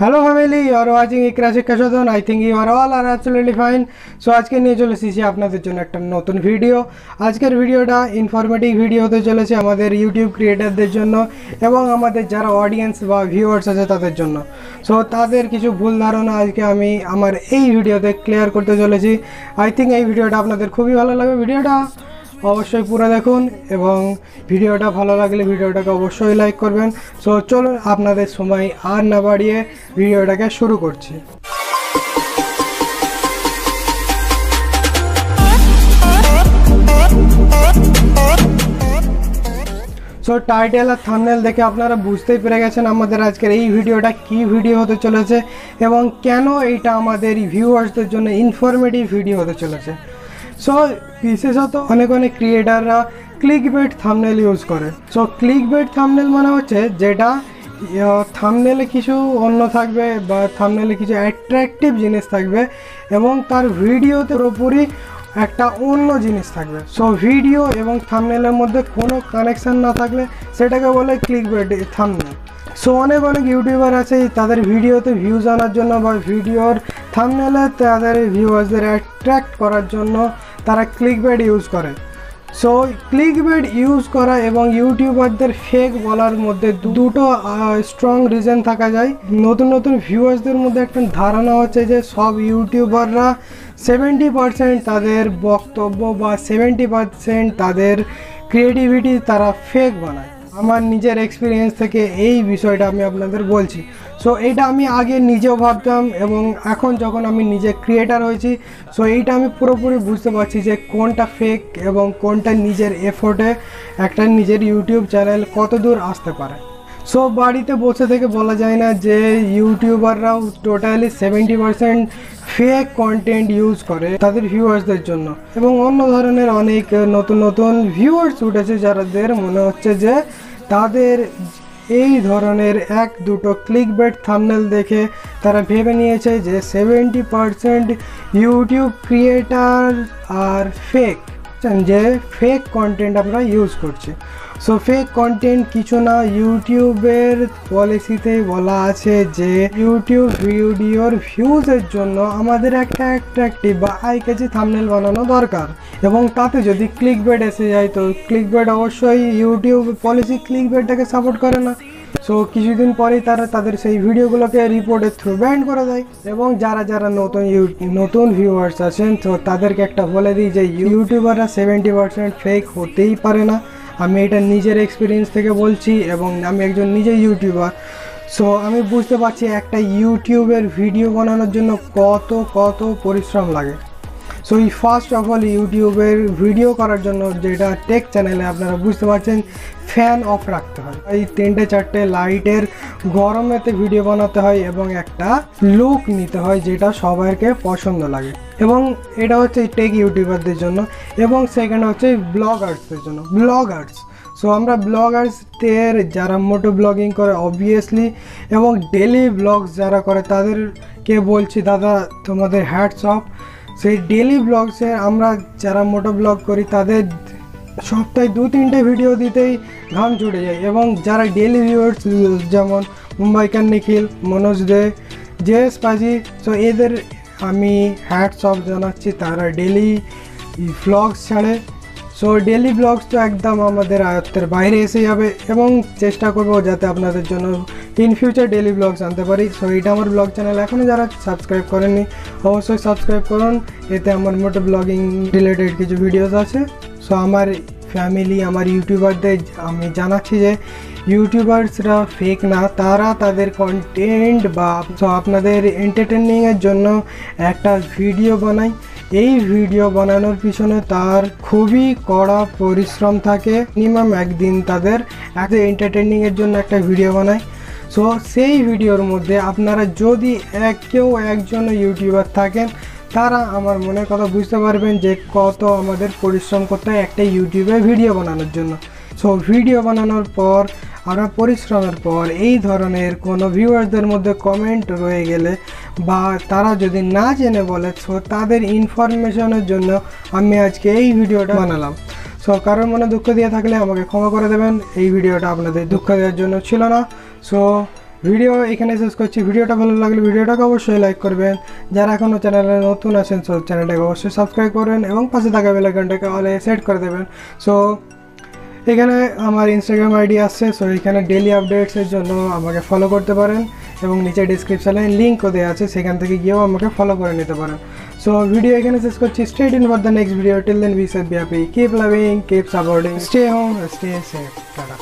Hello family you are watching Iqra Shiksha Sadan I think you are all are absolutely fine so আজকে নিয়ে চলে এসেছি আপনাদের জন্য একটা নতুন ভিডিও আজকের ভিডিওটা ইনফরমেটিভ ভিডিও হতে চলেছে আমাদের ইউটিউব ক্রিয়েটারদের জন্য এবং আমাদের যারা অডিয়েন্স বা ভিউয়ার্স আছে তাদের জন্য। সো তাদের কিছু ভুল ধারণা আজকে আমি আমার এই ভিডিওতে ক্লিয়ার করতে চলেছি। আই থিঙ্ক এই ভিডিওটা আপনাদের খুবই ভালো লাগবে। ভিডিওটা অবশ্যই পুরো দেখুন এবং ভিডিওটা ভালো লাগলে ভিডিওটাকে অবশ্যই লাইক করবেন। সো চলুন আপনাদের সময় আর না বাড়িয়ে ভিডিওটাকে শুরু করছি। সো টাইটেল আর থামনেল দেখে আপনারা বুঝতেই পেরে গেছেন আমাদের আজকের এই ভিডিওটা কি ভিডিও হতে চলেছে এবং কেন এইটা আমাদের ভিউয়ার্সদের জন্য ইনফরমেটিভ ভিডিও হতে চলেছে। সো বিশেষত অনেক অনেক ক্রিয়েটাররা ক্লিক বেট থামনেল ইউজ করে। সো ক্লিক বেট থামনেল মানে হচ্ছে যেটা থামনেলে কিছু অন্য থাকবে বা থামনেলে কিছু অ্যাট্রাকটিভ জিনিস থাকবে এবং তার ভিডিওতে পুরোপুরি একটা অন্য জিনিস থাকবে। সো ভিডিও এবং থামনেলের মধ্যে কোনো কানেকশান না থাকলে সেটাকে বলে ক্লিক বেট থামনেল সো অনেক অনেক ইউটিউবার আছে, তাদের ভিডিওতে ভিউজ আনার জন্য বা ভিডিওর থামনেলে তাদের ভিউয়ার্সদের অ্যাট্রাক্ট করার জন্য তারা ক্লিক বেড ইউজ করে। সো ক্লিক ইউজ করা এবং ইউটিউবারদের ফেক বলার মধ্যে দুটো স্ট্রং রিজন থাকা যায়। নতুন নতুন ভিউয়ার্সদের মধ্যে একটা ধারণা হচ্ছে যে সব ইউটিউবাররা সেভেন্টি পারসেন্ট তাদের বক্তব্য বা সেভেন্টি পারসেন্ট তাদের ক্রিয়েটিভিটি তারা ফেক বানায়। আমার নিজের এক্সপিরিয়েন্স থেকে এই বিষয়টা আমি আপনাদের বলছি। সো এইটা আমি আগে নিজেও ভাবতাম এবং এখন যখন আমি নিজে ক্রিয়েটার হয়েছি সো এইটা আমি পুরোপুরি বুঝতে পারছি যে কোনটা ফেক এবং কোনটা নিজের এফোর্টে একটা নিজের ইউটিউব চ্যানেল কত দূর আসতে পারে। সো বাড়িতে বসে থেকে বলা যায় না যে ইউটিউবাররাও totally seventy percent fake content use করে তাদের ভিউয়ার্সদের জন্য। এবং অন্য ধরনের অনেক নতুন নতুন ভিউয়ার্স উঠেছে যাদের মনে হচ্ছে যে তাদের এই ধরনের এক দুটো ক্লিক বেট থামনেল দেখে তারা ভেবে নিয়েছে যে সেভেন্টি পারসেন্ট ইউটিউব ক্রিয়েটার আর ফেক যে ফেক কন্টেন্ট আমরা ইউজ করছি। সো ফেক কন্টেন্ট কিছু না ইউটিউবের পলিসিতেই বলা আছে যে ইউটিউব ভিডিওর ভিউজের জন্য আমাদের একটা অ্যাট্রাকটিভ বা আই কেজি থামনেল বানানো দরকার। এবং তাতে যদি ক্লিক বেড এসে যায়, তো ক্লিক বেড অবশ্যই ইউটিউব পলিসি ক্লিক বেডটাকে সাপোর্ট করে না। সো কিছুদিন পরেই তারা তাদের সেই ভিডিওগুলোকে রিপোর্টের থ্রু ব্যান্ড করে দেয়। এবং যারা যারা নতুন নতুন ভিউয়ার্স আছেন, তো তাদেরকে একটা বলে দিই যে ইউটিউবাররা সেভেন্টি পার্সেন্ট ফেক হতেই পারে না। আমি এটা নিজের এক্সপিরিয়েন্স থেকে বলছি এবং আমি একজন নিজে ইউটিউবার সো আমি বুঝতে পারছি একটা ইউটিউবের ভিডিও বানানোর জন্য কত কত পরিশ্রম লাগে। সো এই ফার্স্ট অফ অল ইউটিউবের ভিডিও করার জন্য যেটা টেক চ্যানেলে আপনারা বুঝতে পারছেন ফ্যান অফ রাখতে হয়। এই তিনটে, চারটে লাইটের গরমেতে ভিডিও বানাতে হয় এবং একটা লুক নিতে হয় যেটা সবাইকে পছন্দ লাগে। এবং এটা হচ্ছে টেক ইউটিউবারদের জন্য এবং সেকেন্ড হচ্ছে ব্লগার্সদের জন্য। ব্লগার্স সো আমরা ব্লগার্সদের যারা মোটো ব্লগিং করে অবভিয়াসলি এবং ডেলি ব্লগস যারা করে, তাদেরকে বলছি, দাদা, তোমাদের হ্যাটস অফ সেই ডেলি ব্লগসে আমরা যারা মোটো ব্লগ করি, তাদের সপ্তাহে দু, তিনটে ভিডিও দিতেই ঘাম ছুটে যায়। এবং যারা ডেলি ভিউয়ার্স যেমন মুম্বাইকার নিখিল, মনোজ দে জেএস পাজি সো এদের আমি হ্যাটস অফ জানাচ্ছি, তারা ডেলি ভ্লগস ছাড়ে। সো ডেলি ব্লগস তো একদম আমাদের আয়ত্তের বাইরে এসে যাবে এবং চেষ্টা করব যাতে আপনাদের জন্য ইন ফিউচার ডেলি ব্লগস আনতে পারি। সো এটা আমার ব্লগ চ্যানেল এখনও যারা সাবস্ক্রাইব করেননি, অবশ্যই সাবস্ক্রাইব করুন। এতে আমার মোটো ব্লগিং রিলেটেড কিছু ভিডিওস আছে। সো আমার ফ্যামিলি আমার ইউটিউবারদের আমি জানাচ্ছি যে ইউটিউবার্সরা ফেক না, তারা তাদের কন্টেন্ট বা আপনাদের এন্টারটেনিংয়ের জন্য একটা ভিডিও বানায়। এই ভিডিও বানানোর পিছনে তার খুবই কড়া পরিশ্রম থাকে। মিনিমাম একদিন তাদের একটা এন্টারটেনিংয়ের জন্য একটা ভিডিও বানায়। সো সেই ভিডিওর মধ্যে আপনারা যদি এক কেউ একজন ইউটিউবার থাকেন, তারা আমার মনের কথা বুঝতে পারবেন যে কত আমাদের পরিশ্রম করতে হয় একটা ইউটিউবে ভিডিও বানানোর জন্য। সো ভিডিও বানানোর পর আমরা পরিশ্রমের পর এই ধরনের কোনো ভিউয়ার্সদের মধ্যে কমেন্ট রয়ে গেলে বা তারা যদি না জেনে বলে সো তাদের ইনফরমেশনের জন্য আমি আজকে এই ভিডিওটা বানালাম। সো কারোর মনে দুঃখ দিয়ে থাকলে আমাকে ক্ষমা করে দেবেন। এই ভিডিওটা আপনাদের দুঃখ দেওয়ার জন্য ছিল না। সো ভিডিও এখানে শেষ করছি। ভিডিওটা ভালো লাগলে ভিডিওটাকে অবশ্যই লাইক করবেন। যারা এখনও চ্যানেলে নতুন আছেন সো চ্যানেলটাকে অবশ্যই সাবস্ক্রাইব করবেন এবং পাশে থাকা বেলাইকনটাকে অলে সেট করে দেবেন। সো এখানে আমার ইনস্টাগ্রাম আইডি আসছে সো এখানে ডেলি আপডেটসের জন্য আমাকে ফলো করতে পারেন এবং নিচে ডিসক্রিপশানে লিঙ্কও দেওয়া আছে, সেখান থেকে গিয়েও আমাকে ফলো করে নিতে পারেন। সো ভিডিও এখানে শেষ করছি stay in for the next video till then be safe happy keep loving keep supporting stay home stay safe tata